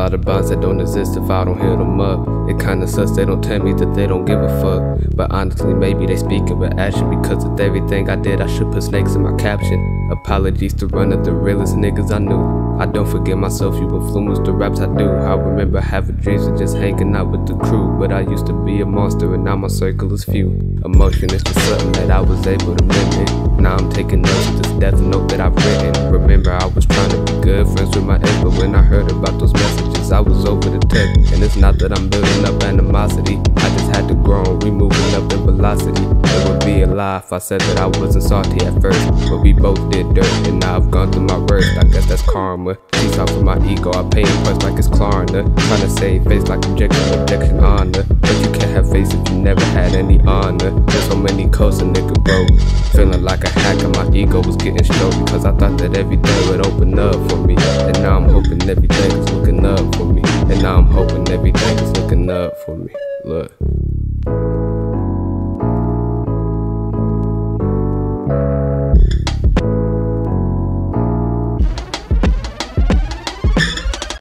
lot of bonds that don't exist if I don't hit them up. It kinda sucks they don't tell me that they don't give a fuck. But honestly, maybe they speaking with action because of everything I did. I should put snakes in my caption. Apologies to run of the realest niggas I knew. I don't forget myself, you influence the raps I do. I remember having dreams of just hanging out with the crew. But I used to be a monster and now my circle is few. Emotion is just something that I was able to mimic. Now I'm taking notes of this death note that I've written. Remember, I was trying to be good friends with my ex, but when I heard I tech. And it's not that I'm building up animosity, I just had to grow and we moving up in velocity. It would be a lie if I said that I wasn't salty at first, but we both did dirt, and now I've gone through my worst. I guess that's karma. Peace out for my ego, I pay in price like it's Klarna. Trying to save face like objection, objection, honor. But you can't have face if you never had any honor. There's so many codes a nigga broke. Feeling like a hacker, my ego was getting stroked because I thought that everything would open up for me. And now I'm hoping everything now I'm hoping everything is looking up for me. Look.